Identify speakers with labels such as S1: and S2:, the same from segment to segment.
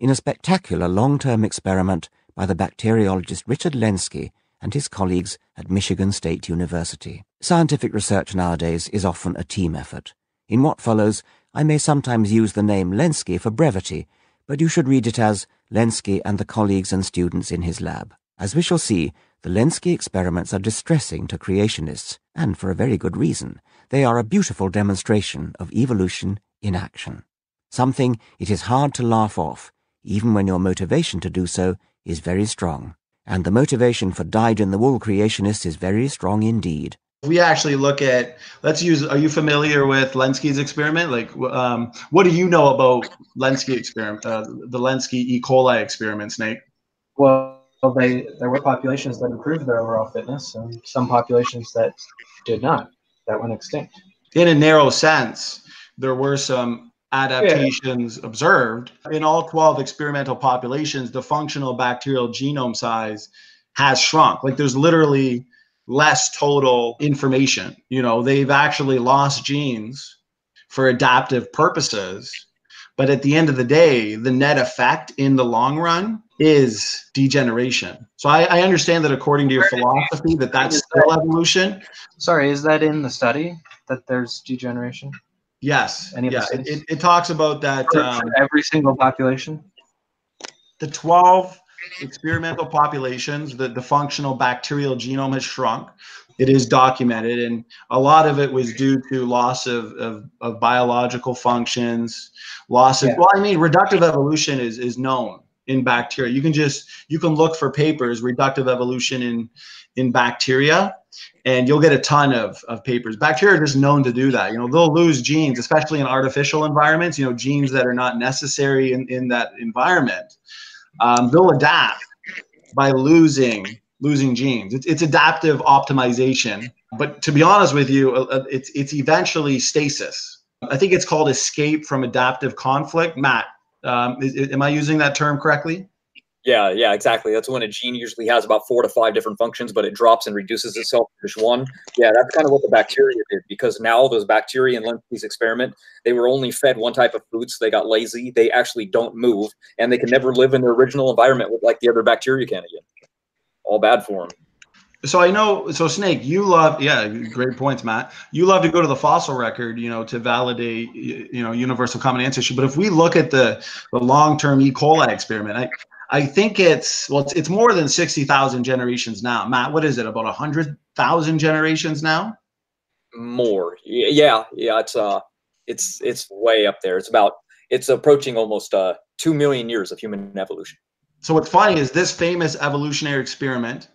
S1: in a spectacular long-term experiment by the bacteriologist Richard Lenski and his colleagues at Michigan State University. Scientific research nowadays is often a team effort. In what follows, I may sometimes use the name Lenski for brevity, but you should read it as Lenski and the colleagues and students in his lab. As we shall see, the Lenski experiments are distressing to creationists, and for a very good reason. They are a beautiful demonstration of evolution in action. Something it is hard to laugh off, even when your motivation to do so is very strong. And the motivation for dyed-in-the-wool creationists is very strong indeed.
S2: We actually look at, let's use, are you familiar with Lenski's experiment? Like, um, what do you know about Lenski experiment, uh, the Lenski E. coli experiment, Snake?
S3: Well, they, there were populations that improved their overall fitness and some populations that did not, that went extinct.
S2: In a narrow sense, there were some adaptations yeah. observed. In all 12 experimental populations, the functional bacterial genome size has shrunk. Like there's literally less total information. You know, they've actually lost genes for adaptive purposes. But at the end of the day, the net effect in the long run is degeneration. So I, I understand that according to your philosophy, that that's still evolution.
S3: Sorry, is that in the study that there's degeneration?
S2: Yes. Any yeah. It, it, it, talks about that.
S3: Um, every single population?
S2: The 12 experimental populations, the, the functional bacterial genome has shrunk. It is documented, and a lot of it was due to loss of, of, of biological functions, loss of, yeah. well, I mean, reductive evolution is, is known in bacteria. You can just, you can look for papers, reductive evolution in, in bacteria, and you'll get a ton of, of papers. Bacteria are just known to do that. You know, they'll lose genes, especially in artificial environments, you know, genes that are not necessary in, in that environment. Um, they'll adapt by losing losing genes. It's, it's adaptive optimization. But to be honest with you, uh, uh, it's, it's eventually stasis. I think it's called escape from adaptive conflict. Matt, um, is, am I using that term correctly?
S4: Yeah, yeah, exactly. That's when a gene usually has about four to five different functions, but it drops and reduces itself to just one. Yeah, that's kind of what the bacteria did because now those bacteria in Lenski's experiment, they were only fed one type of food, so they got lazy. They actually don't move, and they can never live in their original environment with like the other bacteria can again. All bad for them.
S2: So I know, so Snake, you love, yeah, great points, Matt. You love to go to the fossil record, you know, to validate, you know, universal common ancestry. But if we look at the the long term E. coli experiment, I, I think it's well, it's, it's more than sixty thousand generations now. Matt, what is it? About hundred thousand generations now?
S4: More, yeah, yeah. It's uh, it's it's way up there. It's about it's approaching almost uh two million years of human evolution.
S2: So what's funny is this famous evolutionary experiment,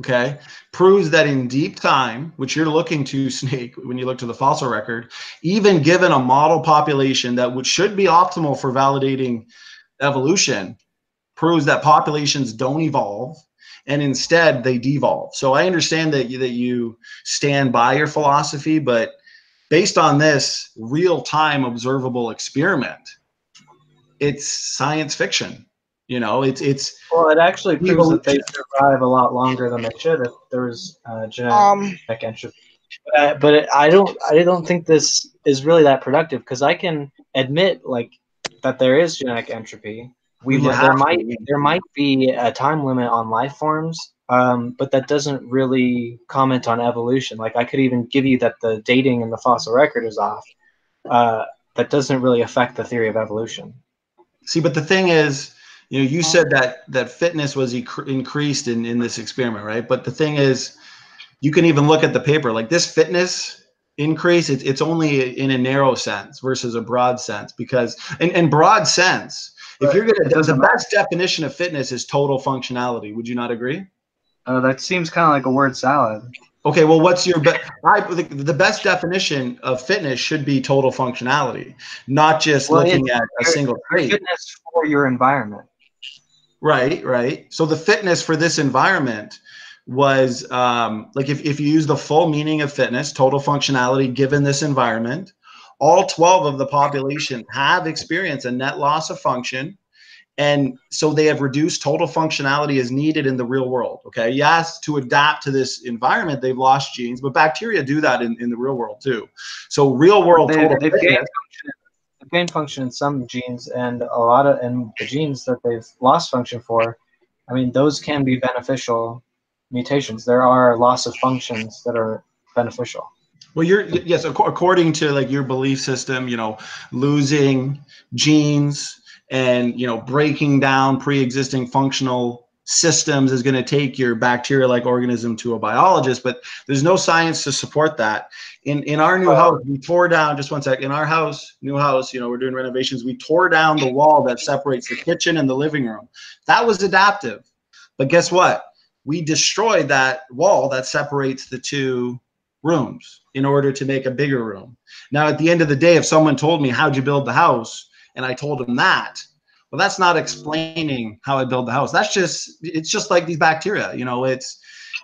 S2: okay, proves that in deep time, which you're looking to, Snake, when you look to the fossil record, even given a model population that would should be optimal for validating evolution, proves that populations don't evolve and instead they devolve. So I understand that you, that you stand by your philosophy, but based on this real-time observable experiment, it's science fiction. You know, it's it's.
S3: Well, it actually proves evolution. that they survive a lot longer than they should if there was uh, genetic um, entropy. Uh, but it, I don't, I don't think this is really that productive because I can admit like that there is genetic entropy, we there might there might be a time limit on life forms um, but that doesn't really comment on evolution like i could even give you that the dating in the fossil record is off uh, that doesn't really affect the theory of evolution
S2: see but the thing is you know you said that that fitness was increased in in this experiment right but the thing is you can even look at the paper like this fitness increase it's, it's only in a narrow sense versus a broad sense because in, in broad sense if you're gonna, the best definition of fitness is total functionality. Would you not agree?
S3: Uh, that seems kind of like a word salad.
S2: Okay, well, what's your best? the, the best definition of fitness should be total functionality, not just well, looking at a single trait.
S3: Fitness for your environment.
S2: Right, right. So the fitness for this environment was um, like if, if you use the full meaning of fitness, total functionality given this environment, all 12 of the population have experienced a net loss of function and so they have reduced total functionality as needed in the real world okay yes to adapt to this environment they've lost genes but bacteria do that in, in the real world too so real world
S3: they, they've, gained gain function in some genes, and a lot of and the genes that they've lost function for, I mean, those can be beneficial mutations. There are loss of functions that are beneficial.
S2: Well, you're yes, according to like your belief system, you know, losing genes and you know breaking down pre-existing functional systems is going to take your bacteria-like organism to a biologist, but there's no science to support that. In in our new house, we tore down just one sec. In our house, new house, you know, we're doing renovations. We tore down the wall that separates the kitchen and the living room. That was adaptive, but guess what? We destroyed that wall that separates the two rooms in order to make a bigger room. Now, at the end of the day, if someone told me how'd you build the house, and I told them that, well, that's not explaining how I build the house. That's just it's just like these bacteria. You know, it's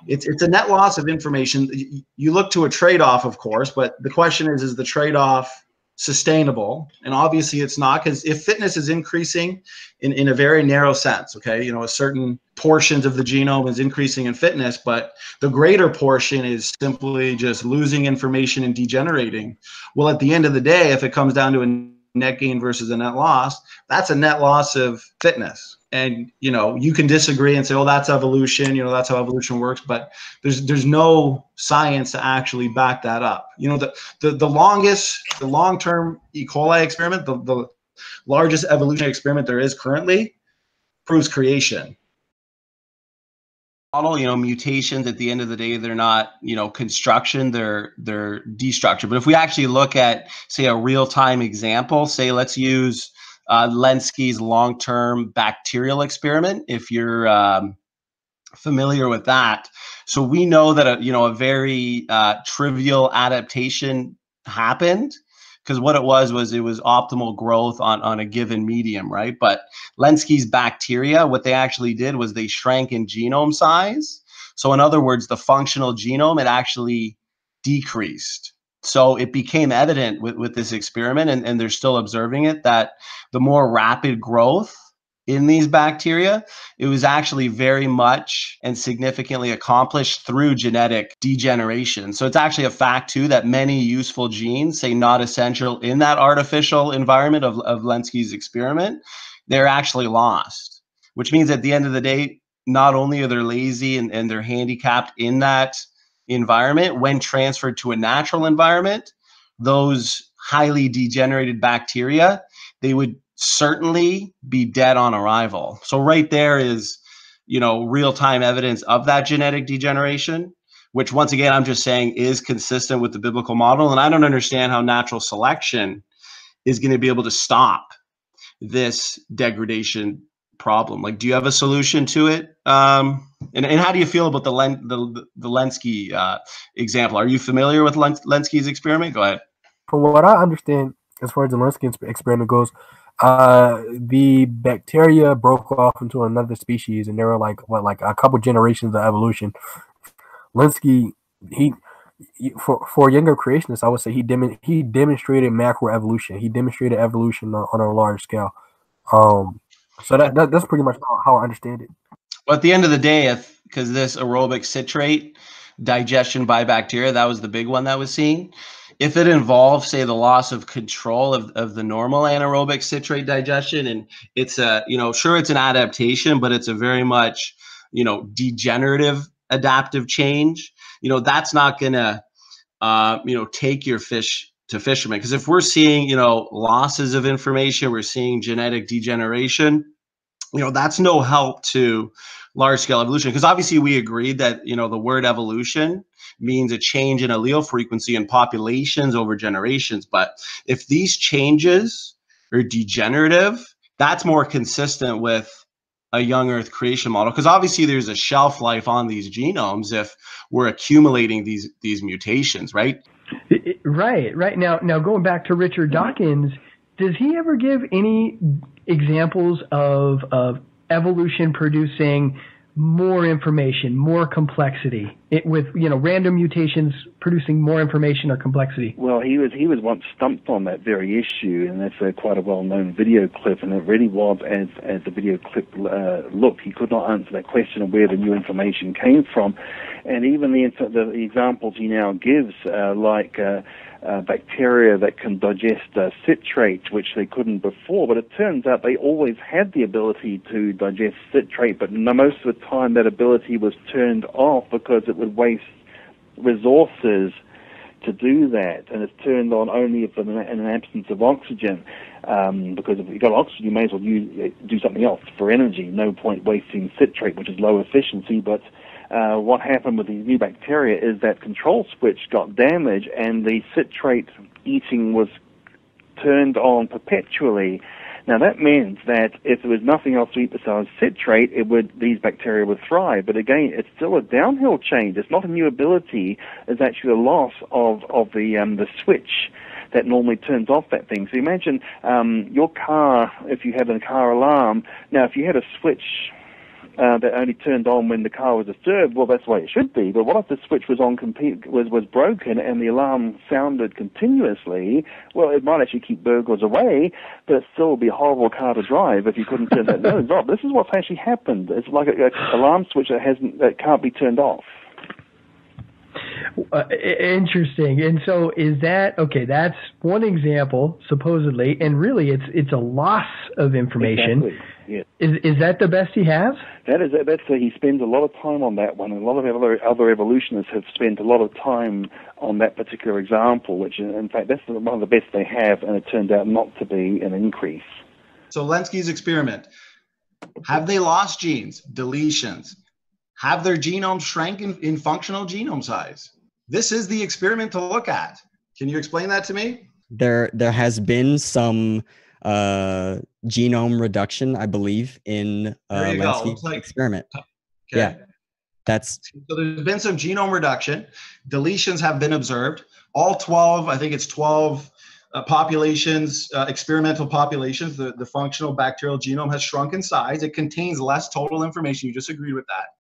S2: it's it's a net loss of information. You look to a trade-off, of course, but the question is, is the trade-off sustainable? And obviously it's not because if fitness is increasing in, in a very narrow sense, okay, you know, a certain portions of the genome is increasing in fitness, but the greater portion is simply just losing information and degenerating. Well, at the end of the day, if it comes down to a net gain versus a net loss, that's a net loss of fitness. And you know, you can disagree and say, "Oh, that's evolution." You know, that's how evolution works. But there's there's no science to actually back that up. You know, the the, the longest, the long term E. coli experiment, the, the largest evolutionary experiment there is currently, proves creation model you know mutations at the end of the day they're not you know construction they're they're destruction but if we actually look at say a real-time example say let's use uh, Lenski's long-term bacterial experiment if you're um, familiar with that. So we know that a you know a very uh, trivial adaptation happened because what it was was it was optimal growth on, on a given medium, right? But Lenski's bacteria, what they actually did was they shrank in genome size. So in other words, the functional genome, it actually decreased. So it became evident with, with this experiment, and, and they're still observing it, that the more rapid growth in these bacteria, it was actually very much and significantly accomplished through genetic degeneration. So it's actually a fact too that many useful genes, say not essential in that artificial environment of, of Lenski's experiment, they're actually lost, which means at the end of the day, not only are they lazy and, and they're handicapped in that environment, when transferred to a natural environment, those highly degenerated bacteria, they would certainly be dead on arrival. So right there is, you know, real-time evidence of that genetic degeneration, which once again I'm just saying is consistent with the biblical model and I don't understand how natural selection is going to be able to stop this degradation problem. Like do you have a solution to it? Um, and, and how do you feel about the Len, the the Lenski uh, example? Are you familiar with Len, Lenski's experiment? Go ahead.
S5: From what I understand, as far as the Lenski experiment goes, uh, the bacteria broke off into another species, and there were like what, like a couple generations of evolution. Lenski, he, for for younger creationists, I would say he dem- he demonstrated macroevolution. He demonstrated evolution on, on a large scale. Um, so that, that that's pretty much how I understand it.
S2: Well, at the end of the day, if because this aerobic citrate digestion by bacteria, that was the big one that was seen if it involves say the loss of control of, of the normal anaerobic citrate digestion and it's a you know sure it's an adaptation but it's a very much you know degenerative adaptive change you know that's not gonna uh, you know take your fish to fishermen. Because if we're seeing you know losses of information we're seeing genetic degeneration you know that's no help to large scale evolution because obviously we agreed that you know the word evolution means a change in allele frequency in populations over generations but if these changes are degenerative that's more consistent with a young earth creation model because obviously there's a shelf life on these genomes if we're accumulating these these mutations right?
S6: Right right. Now now going back to richard mm-hmm. dawkins does he ever give any examples of of evolution producing more information, more complexity, it, with you know random mutations producing more information or complexity.
S7: Well, he was he was once stumped on that very issue, and that's a, quite a well-known video clip. And it really was as as the video clip uh, looked, he could not answer that question of where the new information came from, and even the the, examples he now gives, uh, like. Uh, uh, bacteria that can digest uh, citrate, which they couldn't before. But it turns out they always had the ability to digest citrate, but most of the time that ability was turned off because it would waste resources to do that, and it's turned on only if in an absence of oxygen. Um, because if you've got oxygen, you may as well use, do something else for energy. No point wasting citrate, which is low efficiency, but uh, what happened with these new bacteria is that control switch got damaged and the citrate eating was turned on perpetually. Now that means that if there was nothing else to eat besides citrate, it would these bacteria would thrive. But again, it's still a downhill change. It's not a new ability. It's actually a loss of of the um, the switch that normally turns off that thing. So imagine um, your car, if you have a car alarm. Now, if you had a switch uh, that only turned on when the car was disturbed. Well, that's the way it should be. But what if the switch was on was was broken and the alarm sounded continuously? Well, it might actually keep burglars away, but it still would be a horrible car to drive if you couldn't turn that nose off. This is what's actually happened. It's like an alarm switch that hasn't that can't be turned off.
S6: Uh, interesting. And so is that okay? That's one example, supposedly, and really, it's it's a loss of information.
S7: Exactly. Yeah.
S6: Is is that the best he has?
S7: That is that's a, he spends a lot of time on that one, a lot of other other evolutionists have spent a lot of time on that particular example. Which, in fact, that's one of the best they have, and it turned out not to be an increase.
S2: So Lenski's experiment: have they lost genes, deletions? Have their genome shrank in, in functional genome size? This is the experiment to look at. Can you explain that to me?
S8: There, there has been some uh, genome reduction, I believe, in uh, Lenski's like, experiment. Okay. Yeah, that's
S2: so. There's been some genome reduction. Deletions have been observed. All 12, I think it's 12 uh, populations, uh, experimental populations. The, the functional bacterial genome has shrunk in size. It contains less total information. You just agreed with that.